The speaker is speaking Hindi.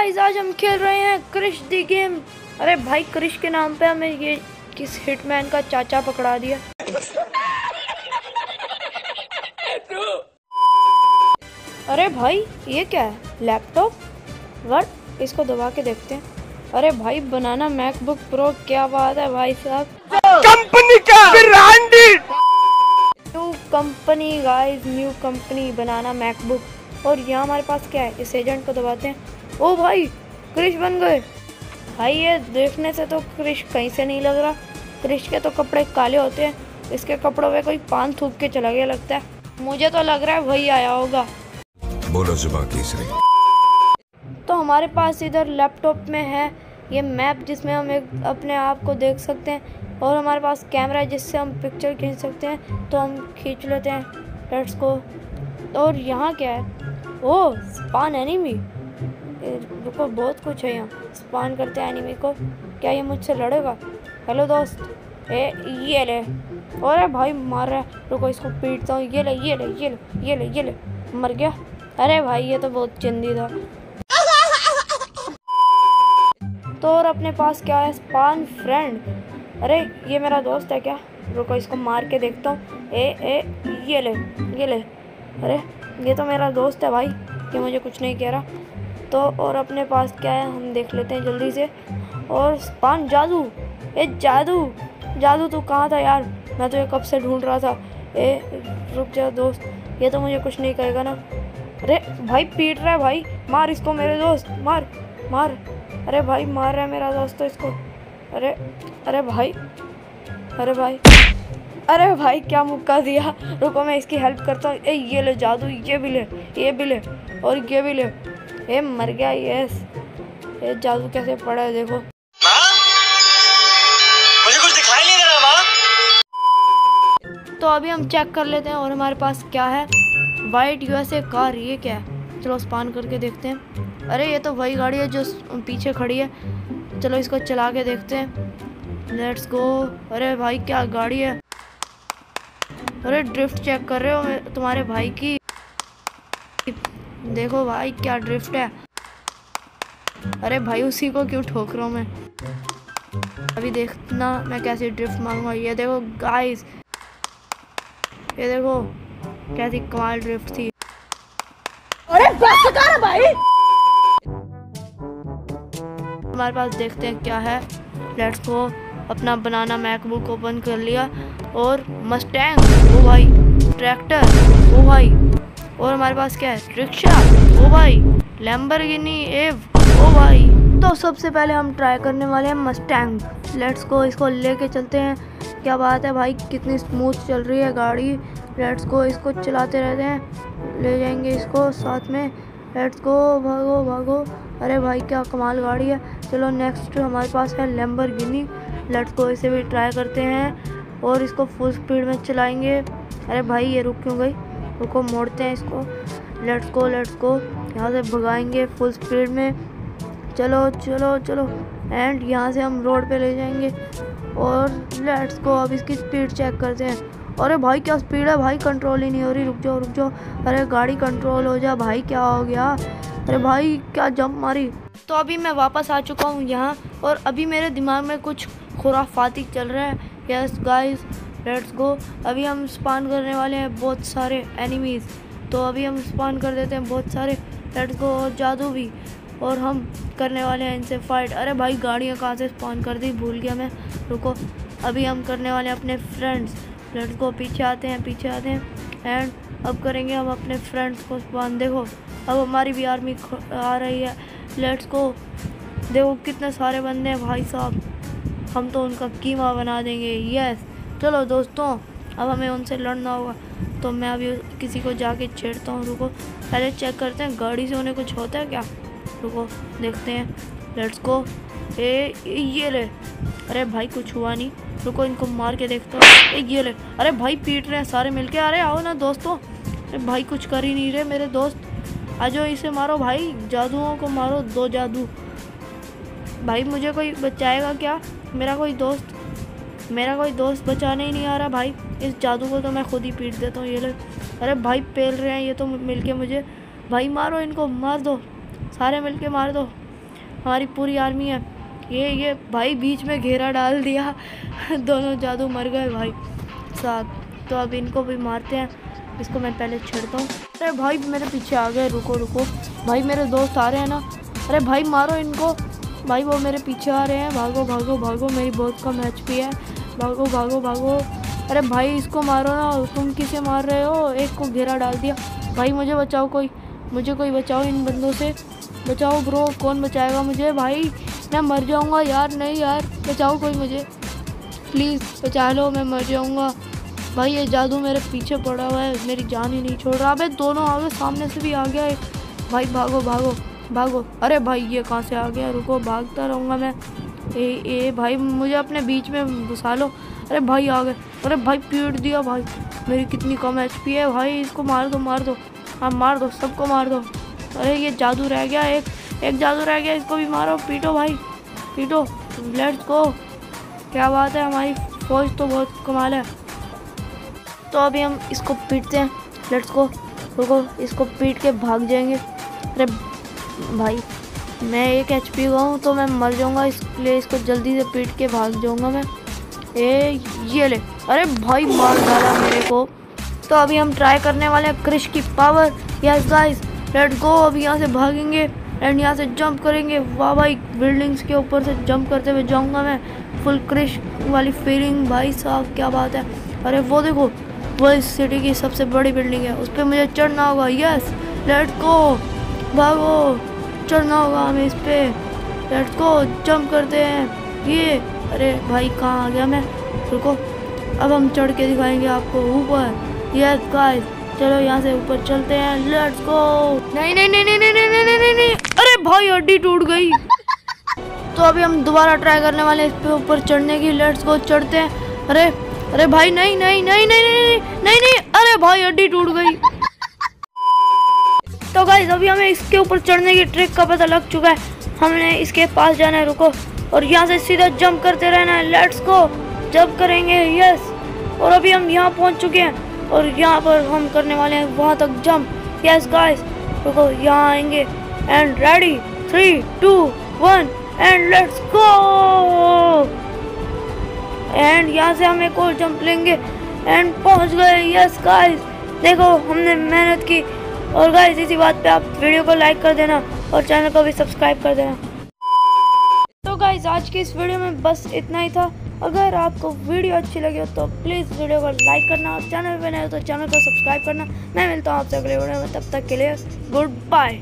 गाइस आज हम खेल रहे हैं क्रिश दी गेम अरे भाई क्रिश के नाम पे हमें ये किस हिटमैन का चाचा पकड़ा दिया। अरे भाई ये क्या है? लैपटॉप वट इसको दबा के देखते हैं। अरे भाई बनाना मैकबुक प्रो क्या बात है भाई साहब। कंपनी का। Branded new company guys new company बनाना मैकबुक और यहाँ हमारे पास क्या है? इस एजेंट को दबाते हैं। ओ भाई क्रिश बन गए। भाई ये देखने से तो क्रिश कहीं से नहीं लग रहा। क्रिश के तो कपड़े काले होते हैं। इसके कपड़ों में कोई पान थूक के चला गया लगता है। मुझे तो लग रहा है वही आया होगा। बोलो जुबा केसरी तो हमारे पास इधर लैपटॉप में है। ये मैप जिसमें हम एक अपने आप को देख सकते हैं। और हमारे पास कैमरा है जिससे हम पिक्चर खींच सकते हैं। तो हम खींच लेते हैं। लेट्स को और यहाँ क्या है? ओ स्पान एनिमी रुको, बहुत कुछ है यहाँ। स्पान करते हैं एनिमी को। क्या ये मुझसे लड़ेगा? हेलो दोस्त। ए, ये ले। अरे भाई, मार रहा है। रुको, इसको पीटता हूँ। ये ले ये ले ये ले ये ले ये ले। मर गया। अरे भाई, ये तो बहुत चिंदी था। तो और अपने पास क्या है? स्पान फ्रेंड। अरे, ये मेरा दोस्त है क्या? रुको, इसको मार के देखता हूँ। ए ए, ये ले ये ले। अरे, ये तो मेरा दोस्त है भाई। ये मुझे कुछ नहीं कह रहा। तो और अपने पास क्या है, हम देख लेते हैं जल्दी से। और पान, जादू। ए, जादू। जादू, तू कहाँ था यार? मैं तो ये कब से ढूंढ रहा था। ए, रुक जा दोस्त, ये तो मुझे कुछ नहीं कहेगा ना। अरे, भाई पीट रहा है भाई। मार इसको मेरे दोस्त, मार मार। अरे भाई, मार रहा है मेरा दोस्त तो इसको। अरे अरे भाई अरे भाई अरे भाई, क्या मुक्का दिया। रुको, मैं इसकी हेल्प करता हूँ। ए, ये ले जादू, ये भी ले, ये भी ले, और ये भी ले। ए मर गया यस ये जादू कैसे पड़ा है देखो। मुझे कुछ दिखाई नहीं दे रहा तो अभी हम चेक कर लेते हैं और हमारे पास क्या है? वाइट यूएसए कार ये क्या है? चलो स्पान करके देखते हैं। अरे ये तो वही गाड़ी है जो पीछे खड़ी है। चलो इसको चला के देखते हैं। लेट्स गो अरे भाई क्या गाड़ी है? अरे ड्रिफ्ट चेक कर रहे हो तुम्हारे भाई की? देखो भाई क्या ड्रिफ्ट है। अरे भाई उसी को क्यों ठोक रहा हूँ मैं? अभी देखना मैं कैसी ड्रिफ्ट मारूँगा। ये देखो गाइस ये देखो कैसी कमाल ड्रिफ्ट थी। अरे भाई। हमारे पास देखते हैं क्या है। लेट्स गो अपना बनाना मैकबुक ओपन कर लिया। और मस्टैंग ओ भाई ट्रैक्टर ओ भाई। और हमारे पास क्या है? रिक्शा। ओ भाई लैम्बरगिनी एव ओ भाई। तो सबसे पहले हम ट्राई करने वाले हैं मस्टैंग लेट्स को इसको लेके चलते हैं। क्या बात है भाई, कितनी स्मूथ चल रही है गाड़ी। लेट्स को इसको चलाते रहते हैं। ले जाएँगे इसको साथ में। लेट्स गो भागो भागो। अरे भाई, क्या कमाल गाड़ी है। चलो नेक्स्ट हमारे पास है लैम्बरगिनी लेट्स गो इसे भी ट्राई करते हैं। और इसको फुल स्पीड में चलाएँगे। अरे भाई, ये रुक क्यों गई? रुको मोड़ते हैं इसको। लेट्स गो लेट्स गो यहाँ से भगाएँगे फुल स्पीड में। चलो चलो चलो। एंड यहाँ से हम रोड पे ले जाएँगे। और लेट्स गो अब इसकी स्पीड चेक करते हैं। अरे भाई, क्या स्पीड है? भाई कंट्रोल ही नहीं हो रही। रुक जाओ रुक जाओ। अरे गाड़ी कंट्रोल हो जा। भाई, क्या हो गया? अरे भाई, क्या जंप मारी? तो अभी मैं वापस आ चुका हूँ यहाँ। और अभी मेरे दिमाग में कुछ खुराफाती चल रहा है। यस गाइस लेट्स गो अभी हम स्पान करने वाले हैं बहुत सारे एनिमीज़ तो अभी हम स्पान कर देते हैं बहुत सारे. लेट्स गो और जादू भी. और हम करने वाले हैं इनसे फाइट अरे भाई, गाड़ियाँ कहाँ से स्पॉन कर दी? भूल गया मैं. रुको. अभी हम करने वाले हैं अपने फ्रेंड्स लेट्स गो पीछे आते हैं, पीछे आते हैं. एंड अब करेंगे हम अपने फ्रेंड्स को स्पॉन देखो, अब हमारी भी आर्मी आ रही है. लेट्स गो देखो कितने सारे बंदे हैं भाई साहब. हम तो उनका कीमा बना देंगे. यस चलो दोस्तों, अब हमें उनसे लड़ना होगा तो मैं अभी किसी को जाके छेड़ता हूँ, रुको। पहले चेक करते हैं, गाड़ी से उन्हें कुछ होता है क्या? रुको, देखते हैं। लेट्स गो ए, ये ले। अरे भाई, कुछ हुआ नहीं। रुको, इनको मार के देखता हूँ। ये ले। अरे भाई, पीट रहे हैं सारे मिलके। अरे, आओ ना दोस्तों। अरे भाई, कुछ कर ही नहीं रहे मेरे दोस्त। आ जाओ, इसे मारो भाई। जादुओं को मारो, दो जादू। भाई, मुझे कोई बचाएगा क्या? मेरा कोई दोस्त मेरा कोई दोस्त बचाने ही नहीं आ रहा भाई। इस जादू को तो मैं खुद ही पीट देता हूँ, ये लोग अरे भाई, पेल रहे हैं ये तो मिलके मुझे। भाई मारो इनको, मार दो। सारे मिलके मार दो। हमारी पूरी आर्मी है। ये ये, भाई बीच में घेरा डाल दिया। दोनों जादू मर गए भाई। साथ। तो अब इनको भी मारते हैं। इसको मैं पहले छेड़ता हूँ। अरे भाई, मेरे पीछे आ गए। रुको रुको। भाई मेरे दोस्त आ रहे हैं ना। अरे भाई मारो इनको। भाई वो मेरे पीछे आ रहे हैं। भागो भागो भागो। मेरी बहुत कम एच है। भागो भागो भागो। अरे भाई, इसको मारो ना। तुम किसे मार रहे हो? एक को घेरा डाल दिया। भाई, मुझे बचाओ कोई। मुझे कोई बचाओ इन बंदों से। बचाओ ब्रो कौन बचाएगा मुझे? भाई, मैं मर जाऊँगा यार। नहीं यार, बचाओ कोई मुझे। प्लीज़ बचा लो, मैं मर जाऊँगा। भाई, ये जादू मेरे पीछे पड़ा हुआ है। मेरी जान ही नहीं छोड़ रहा। अबे, दोनों आ गए। सामने से भी आ गया एक। भाई, भागो भागो भागो। अरे भाई, ये कहाँ से आ गया? रुको, भागता रहूँगा मैं। ए ए, भाई, मुझे अपने बीच में घुसा लो। अरे भाई, आ गए। अरे भाई, पीट दिया भाई। मेरी कितनी कम एच पी है भाई। इसको मार दो मार दो। हाँ मार दो, सबको मार दो। अरे, ये जादू रह गया। एक एक जादू रह गया। इसको भी मारो। पीटो भाई। पीटो। लेट्स गो क्या बात है, हमारी फौज तो बहुत कमाल है। तो अभी हम इसको पीटते हैं। लेट्स को रुको, इसको पीट के भाग जाएँगे। अरे, भाई। मैं एक एच पी हुआ हूँ तो मैं मर जाऊँगा इसलिए इसको जल्दी से पीट के भाग जाऊँगा मैं। ए, ये ले। अरे भाई, मार डाला मेरे को। तो अभी हम ट्राई करने वाले हैं क्रिश की power yes guys let go अभी यहाँ से भागेंगे एंड यहाँ से जंप करेंगे। वाह भाई बिल्डिंग्स के ऊपर से जंप करते हुए जाऊँगा मैं। फुल क्रिश वाली फीलिंग भाई साहब, क्या बात है। अरे वो देखो, वो इस सिटी की सबसे बड़ी बिल्डिंग है। उस पर मुझे चढ़ना होगा। यस लेट गो भागो। चढ़ना होगा हमें इस पर लेट्स गो जंप करते हैं ये अरे भाई कहाँ आ गया मैं रुको अब हम चढ़ के दिखाएँगे आपको ऊपर यस गाइस चलो यहाँ से ऊपर चलते हैं लेट्स गो नहीं नहीं नहीं नहीं नहीं नहीं नहीं नहीं नहीं अरे भाई हड्डी टूट गई तो अभी हम दोबारा ट्राई करने वाले हैं इस पे ऊपर चढ़ने की लेट्स गो चढ़ते हैं अरे अरे भाई नहीं नहीं नहीं नहीं नहीं नहीं नहीं अरे भाई हड्डी टूट गई तो गाइस अभी हमें इसके ऊपर चढ़ने की ट्रिक का पता लग चुका है। हमने इसके पास जाना है, रुको। और यहाँ से सीधा जंप करते रहना है। लेट्स गो जंप करेंगे यस और अभी हम यहाँ पहुँच चुके हैं। और यहाँ पर हम करने वाले हैं, वहाँ तक जंप यस गाइस रुको, यहाँ आएँगे। And ready three two one and let's go and यहाँ से हम एक और जंप लेंगे। एंड पहुँच गए। यस गाइस देखो, हमने मेहनत की। और गाइस इसी बात पे आप वीडियो को लाइक कर देना और चैनल को भी सब्सक्राइब कर देना। तो गाइस आज की इस वीडियो में बस इतना ही था। अगर आपको वीडियो अच्छी लगी हो तो प्लीज़ वीडियो को लाइक करना और चैनल पर नए हो तो चैनल को सब्सक्राइब करना। मैं मिलता हूँ आपसे अगले वीडियो में, तब तक के लिए गुड बाय